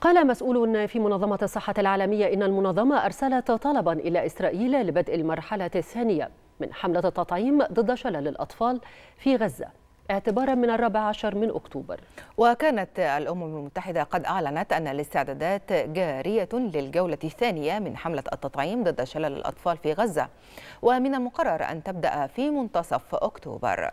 قال مسؤول في منظمة الصحة العالمية إن المنظمة أرسلت طلبا إلى إسرائيل لبدء المرحلة الثانية من حملة التطعيم ضد شلل الأطفال في غزة. اعتبارا من الرابع عشر من أكتوبر. وكانت الأمم المتحدة قد أعلنت أن الاستعدادات جارية للجولة الثانية من حملة التطعيم ضد شلل الأطفال في غزة. ومن المقرر أن تبدأ في منتصف أكتوبر.